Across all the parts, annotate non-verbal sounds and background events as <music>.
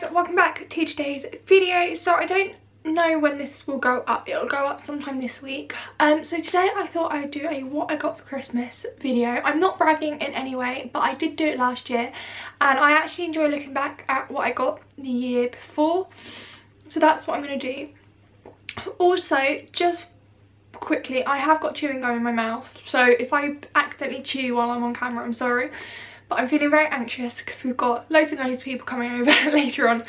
guys, welcome back to today's video. So I don't know when this will go up. It'll go up sometime this week. Um, so today I thought I'd do a what I got for Christmas video. I'm not bragging in any way, but I did do it last year. And I actually enjoy looking back at what I got the year before. So that's what I'm going to do. Also, just quickly, I have got chewing gum in my mouth. So if I accidentally chew while I'm on camera, I'm sorry but I'm feeling very anxious because we've got loads and loads of people coming over <laughs> later on.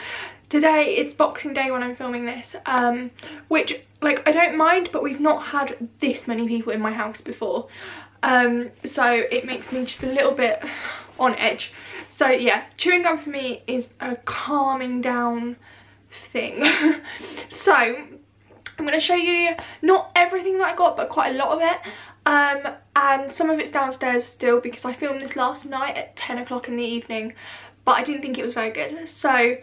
Today it's Boxing Day when I'm filming this, um, which like I don't mind, but we've not had this many people in my house before. Um, so it makes me just a little bit <sighs> on edge. So yeah, chewing gum for me is a calming down thing. <laughs> so I'm going to show you not everything that I got, but quite a lot of it. Um, and some of it's downstairs still because I filmed this last night at 10 o'clock in the evening but I didn't think it was very good so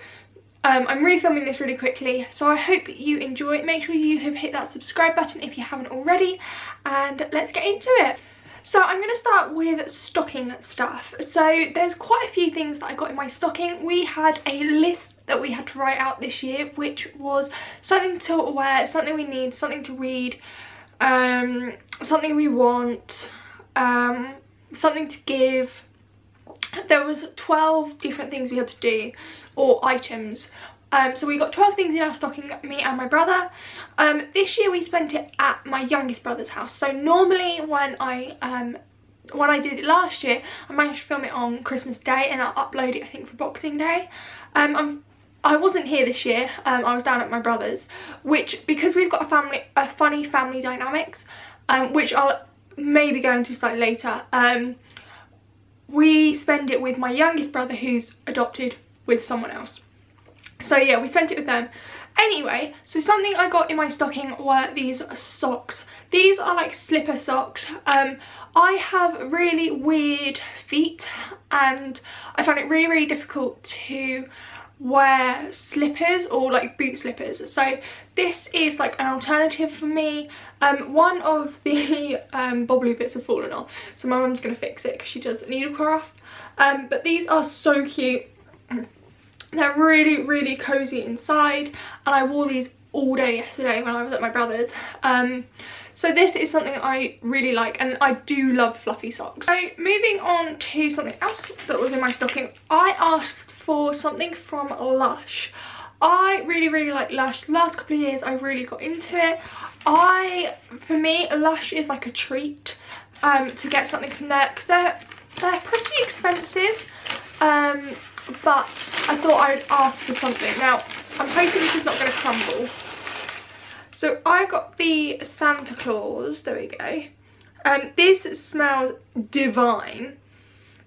um, I'm refilming this really quickly so I hope you enjoy it make sure you have hit that subscribe button if you haven't already and let's get into it so I'm going to start with stocking stuff. So there's quite a few things that I got in my stocking. We had a list that we had to write out this year which was something to wear, something we need, something to read, um, something we want, um, something to give. There was 12 different things we had to do, or items. Um, so we got 12 things in our stocking, me and my brother. Um, this year we spent it at my youngest brother's house. So normally when I um, when I did it last year, I managed to film it on Christmas Day and I'll upload it I think for Boxing Day. Um, I'm I wasn't here this year, um, I was down at my brother's, which, because we've got a family, a funny family dynamics, um, which I'll maybe go into slightly later, um, we spend it with my youngest brother who's adopted with someone else. So yeah, we spent it with them. Anyway, so something I got in my stocking were these socks. These are like slipper socks. Um, I have really weird feet and I find it really, really difficult to wear slippers or like boot slippers so this is like an alternative for me um one of the <laughs> um bobbly bits have fallen off so my mum's gonna fix it because she does needlecraft um but these are so cute <clears throat> they're really really cozy inside and i wore these all day yesterday when i was at my brother's um so this is something I really like and I do love fluffy socks. So moving on to something else that was in my stocking. I asked for something from Lush. I really, really like Lush. Last couple of years, I really got into it. I, for me, Lush is like a treat um, to get something from there because they're, they're pretty expensive. Um, but I thought I'd ask for something. Now, I'm hoping this is not going to crumble. So I got the Santa Claus. There we go. Um, this smells divine.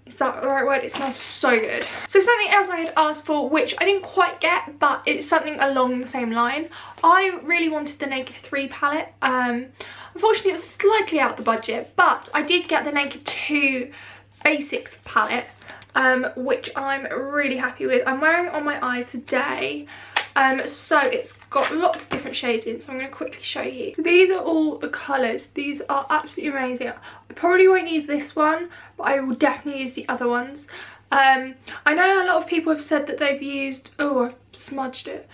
Is that the right word? It smells so good. So something else I had asked for, which I didn't quite get, but it's something along the same line. I really wanted the Naked 3 palette. Um, unfortunately, it was slightly out the budget, but I did get the Naked 2 Basics palette, um, which I'm really happy with. I'm wearing it on my eyes today. Um, so it's got lots of different shades in, so I'm going to quickly show you. These are all the colours. These are absolutely amazing. I probably won't use this one, but I will definitely use the other ones. Um, I know a lot of people have said that they've used, oh I've smudged it,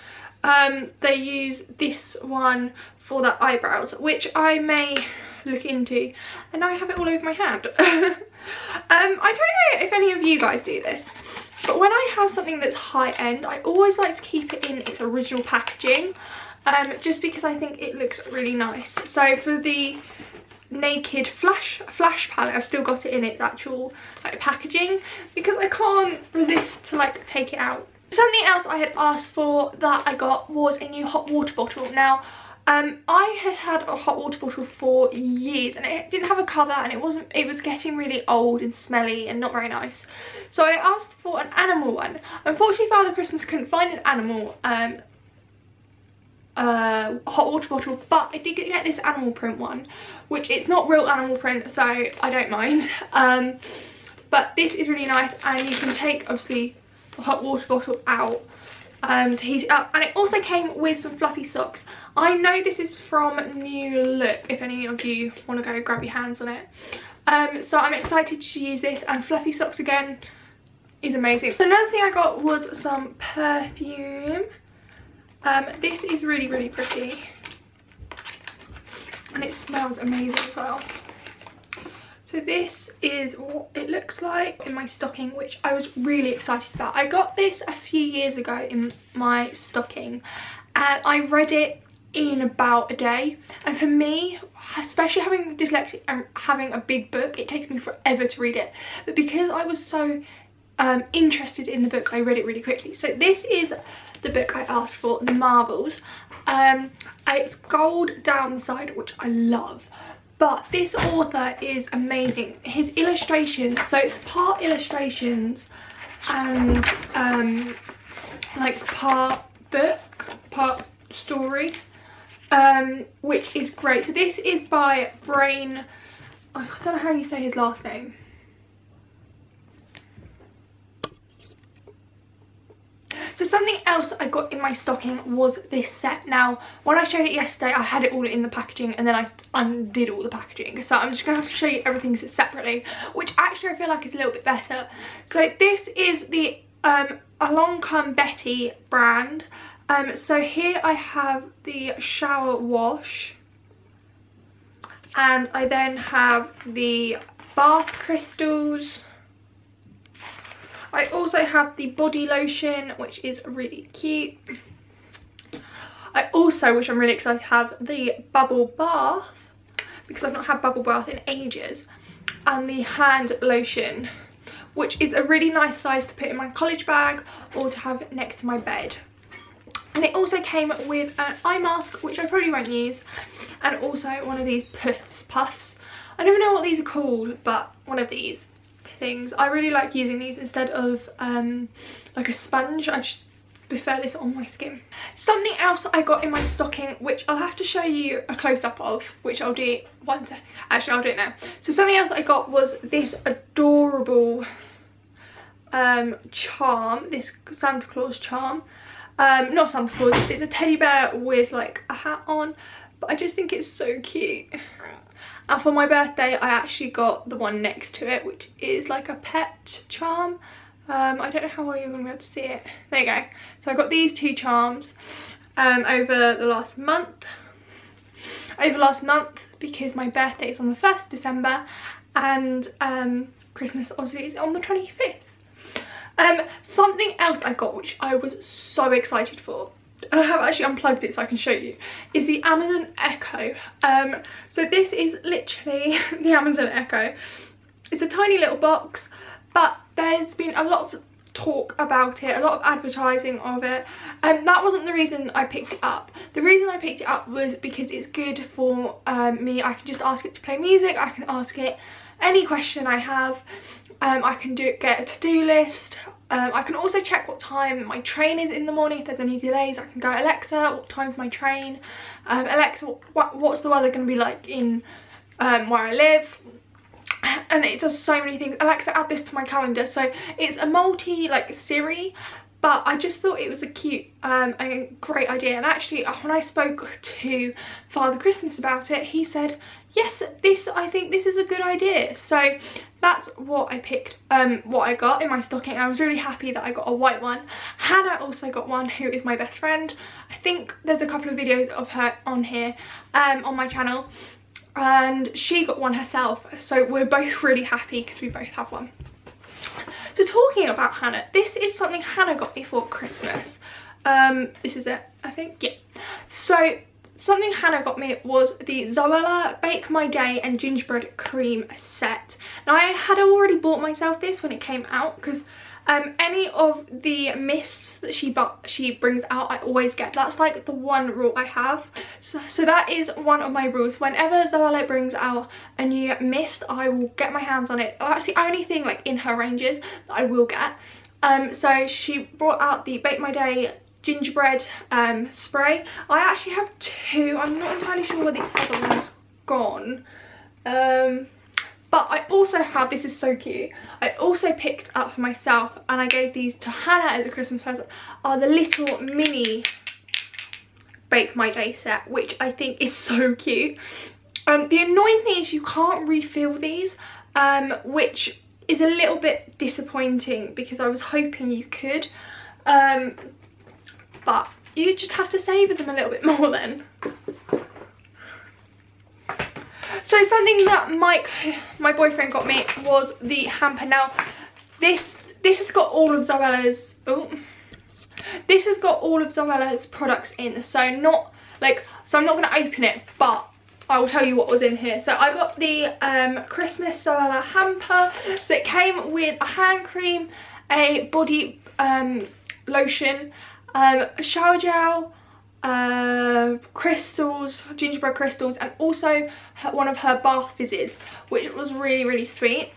um, they use this one for their eyebrows, which I may look into, and now I have it all over my hand. <laughs> um, I don't know if any of you guys do this, but when I have something that's high end, I always like to keep it in its original packaging, um, just because I think it looks really nice. So for the naked flash flash palette i've still got it in its actual like packaging because i can't resist to like take it out something else i had asked for that i got was a new hot water bottle now um, I had had a hot water bottle for years and it didn't have a cover and it wasn't, it was getting really old and smelly and not very nice. So I asked for an animal one. Unfortunately Father Christmas couldn't find an animal um, uh, hot water bottle but I did get this animal print one which it's not real animal print so I don't mind. <laughs> Um, but this is really nice and you can take obviously the hot water bottle out um, to heat it up and it also came with some fluffy socks I know this is from New Look if any of you want to go grab your hands on it um, so I'm excited to use this and fluffy socks again is amazing. Another thing I got was some perfume. Um, this is really, really pretty. And it smells amazing as well. So this is what it looks like in my stocking, which I was really excited about. I got this a few years ago in my stocking and I read it in about a day. And for me, especially having dyslexia and having a big book, it takes me forever to read it. But because I was so um, interested in the book, I read it really quickly. So this is the book I asked for, The Marvels. Um, it's gold down the side, which I love. But this author is amazing. His illustrations, so it's part illustrations and um, like part book, part story, um, which is great. So this is by Brian, I don't know how you say his last name. So something else I got in my stocking was this set. Now, when I showed it yesterday, I had it all in the packaging and then I undid all the packaging. So I'm just going to have to show you everything separately, which actually I feel like is a little bit better. So this is the um, Along Came Betty brand. Um, so here I have the shower wash and I then have the bath crystals I also have the body lotion, which is really cute. I also, which I'm really excited to have, the bubble bath, because I've not had bubble bath in ages, and the hand lotion, which is a really nice size to put in my college bag or to have next to my bed. And it also came with an eye mask, which I probably won't use, and also one of these puffs. puffs. I don't know what these are called, but one of these things. I really like using these instead of um, like a sponge. I just prefer this on my skin. Something else I got in my stocking, which I'll have to show you a close-up of, which I'll do once. Actually, I'll do it now. So something else I got was this adorable um, charm, this Santa Claus charm. Um, not Santa Claus, it's a teddy bear with like a hat on, but I just think it's so cute. And for my birthday, I actually got the one next to it, which is like a pet charm. Um, I don't know how well you're going to be able to see it. There you go. So I got these two charms um, over the last month. Over last month because my birthday is on the 1st of December and um, Christmas obviously is on the 25th. Um, something else I got which I was so excited for I have actually unplugged it so I can show you, is the Amazon Echo. Um, so this is literally <laughs> the Amazon Echo. It's a tiny little box, but there's been a lot of talk about it, a lot of advertising of it. And um, that wasn't the reason I picked it up. The reason I picked it up was because it's good for um, me. I can just ask it to play music, I can ask it any question I have. Um, I can do get a to-do list. Um, I can also check what time my train is in the morning. If there's any delays, I can go, Alexa, what time's my train? Um, Alexa, what, what's the weather going to be like in um, where I live? And it does so many things. Alexa, add this to my calendar. So it's a multi, like, Siri but I just thought it was a cute um, and great idea. And actually when I spoke to Father Christmas about it he said yes this I think this is a good idea. So that's what I picked um, what I got in my stocking. I was really happy that I got a white one. Hannah also got one who is my best friend. I think there's a couple of videos of her on here um, on my channel. And she got one herself. So we're both really happy because we both have one so talking about Hannah, this is something Hannah got me for Christmas. Um, this is it, I think, yeah. So something Hannah got me was the Zoella Bake My Day and Gingerbread Cream set. Now I had already bought myself this when it came out because um, any of the mists that she but she brings out, I always get. That's like the one rule I have. So, so that is one of my rules. Whenever Zoella brings out a new mist, I will get my hands on it. That's the only thing like in her ranges that I will get. Um, so she brought out the Bake My Day gingerbread um, spray. I actually have two. I'm not entirely sure where the other one's gone. Um, but I also have, this is so cute, I also picked up for myself and I gave these to Hannah as a Christmas present, are the little mini Bake My Day set, which I think is so cute. Um, the annoying thing is you can't refill these, um, which is a little bit disappointing because I was hoping you could. Um, but you just have to savour them a little bit <laughs> more then. So something that Mike, my boyfriend got me was the hamper. Now this this has got all of Zoella's oh this has got all of Zoella's products in. So not like so I'm not gonna open it but I will tell you what was in here. So I got the um, Christmas Zoella hamper. So it came with a hand cream, a body um, lotion, um, a shower gel, uh, crystals, gingerbread crystals, and also her, one of her bath fizzes, which was really, really sweet.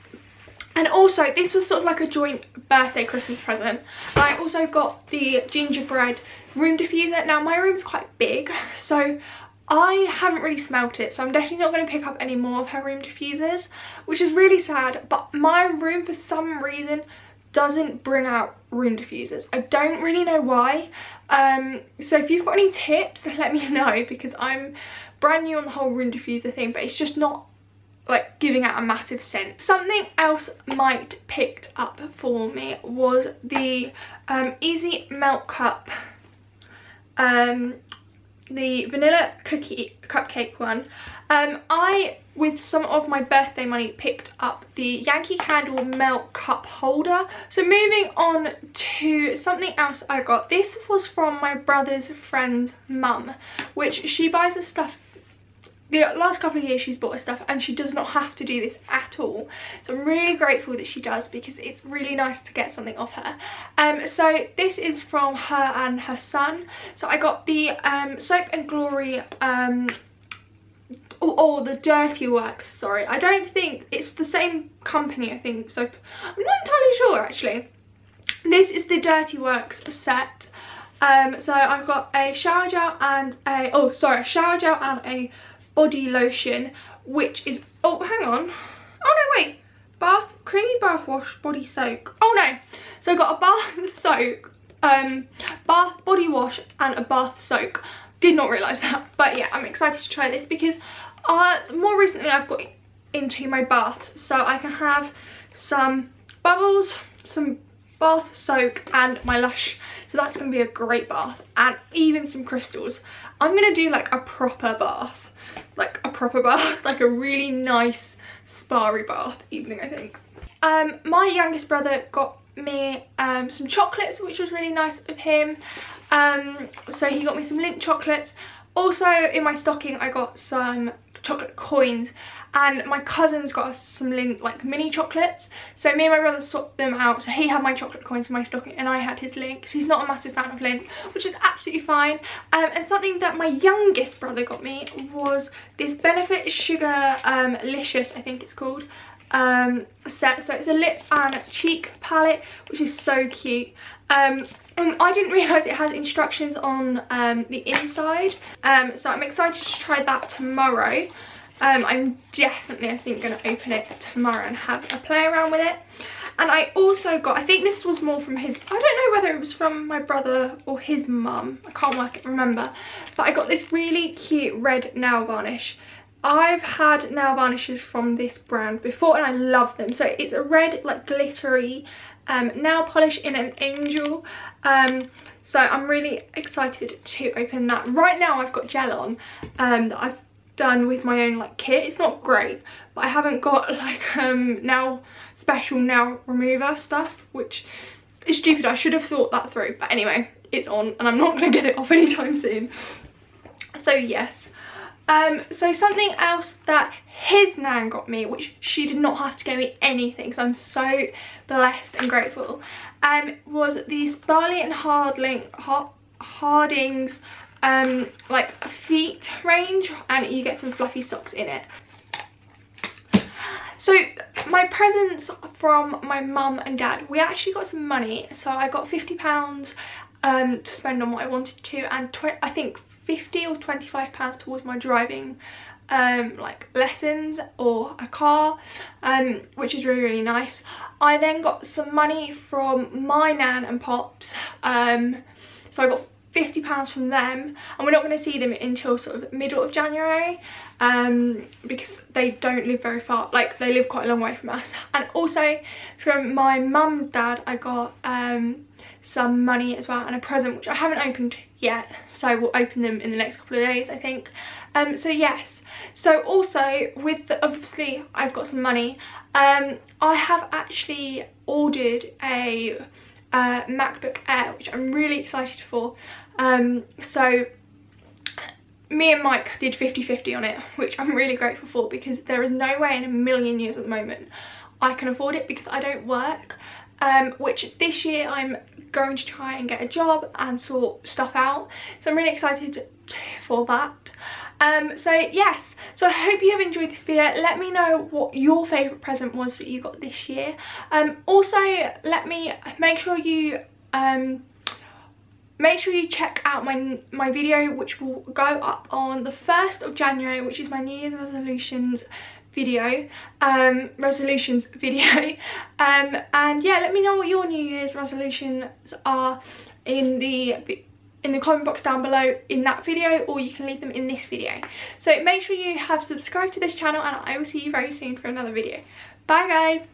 And also, this was sort of like a joint birthday Christmas present. I also got the gingerbread room diffuser. Now, my room's quite big, <laughs> so I haven't really smelt it, so I'm definitely not going to pick up any more of her room diffusers, which is really sad. But my room, for some reason, doesn't bring out room diffusers. I don't really know why. Um, so if you've got any tips, <laughs> let me know because I'm brand new on the whole room diffuser thing, but it's just not like giving out a massive scent. Something else Mike picked up for me was the um, Easy Melt Cup um, the vanilla cookie cupcake one. Um, I, with some of my birthday money, picked up the Yankee Candle Melt Cup Holder. So moving on to something else I got. This was from my brother's friend's mum, which she buys the stuff the last couple of years she's bought her stuff and she does not have to do this at all so i'm really grateful that she does because it's really nice to get something off her um so this is from her and her son so i got the um soap and glory um or, or the dirty works sorry i don't think it's the same company i think so i'm not entirely sure actually this is the dirty works set um so i've got a shower gel and a oh sorry a shower gel and a body lotion, which is, oh, hang on. Oh, no, wait. Bath, creamy bath wash, body soak. Oh, no. So I got a bath <laughs> soak, um, bath body wash and a bath soak. Did not realise that. But yeah, I'm excited to try this because uh, more recently I've got into my baths. So I can have some bubbles, some bath soak and my Lush. So that's going to be a great bath and even some crystals. I'm going to do like a proper bath like a proper <laughs> bath, like a really nice spa bath evening I think. Um, my youngest brother got me um, some chocolates which was really nice of him. Um, so he got me some Lindt chocolates. Also in my stocking I got some chocolate coins and my cousin's got us some like mini chocolates. So me and my brother swapped them out so he had my chocolate coins for my stocking and I had his because he's not a massive fan of Lindt which is absolutely fine. Um, and something that my youngest brother got me was this Benefit Sugar um, Licious I think it's called um, set so it's a lip and cheek palette which is so cute um, and I didn't realise it has instructions on um, the inside um, so I'm excited to try that tomorrow um, I'm definitely, I think, going to open it tomorrow and have a play around with it. And I also got, I think this was more from his, I don't know whether it was from my brother or his mum. I can't work it, remember. But I got this really cute red nail varnish. I've had nail varnishes from this brand before and I love them. So it's a red, like glittery um, nail polish in an angel. Um, so I'm really excited to open that. Right now I've got gel on um, that I've done with my own like kit. It's not great, but I haven't got <laughs> like um now special nail remover stuff, which is stupid. I should have thought that through. But anyway, it's on and I'm not going to get it off <laughs> anytime soon. So yes. Um, so something else that his nan got me, which she did not have to get me anything, so I'm so blessed and grateful, um, was these Barley and Hardling, Harding's um, like feet range and you get some fluffy socks in it. So my presents from my mum and dad, we actually got some money. So I got £50 um, to spend on what I wanted to and I think 50 or 25 pounds towards my driving um, like lessons or a car um, which is really really nice I then got some money from my nan and pops um, so I got £50 from them and we're not going to see them until sort of middle of January um, because they don't live very far, like they live quite a long way from us. And also from my mum's dad, I got um, some money as well and a present which I haven't opened yet so we'll open them in the next couple of days I think. Um so yes. So also with the, obviously I've got some money. Um I have actually ordered a uh, MacBook Air which I'm really excited for. Um so me and Mike did 50-50 on it <laughs> which I'm really grateful for because there is no way in a million years at the moment I can afford it because I don't work. Um, which this year I'm going to try and get a job and sort stuff out. So I'm really excited for that. Um, so yes, so I hope you have enjoyed this video. Let me know what your favourite present was that you got this year. Um, also, let me make sure you um, make sure you check out my my video which will go up on the 1st of January which is my New Year's resolutions video um resolutions video. <laughs> Um and yeah let me know what your new year's resolutions are in the in the comment box down below in that video or you can leave them in this video. So make sure you have subscribed to this channel and i will see you very soon for another video. Bye guys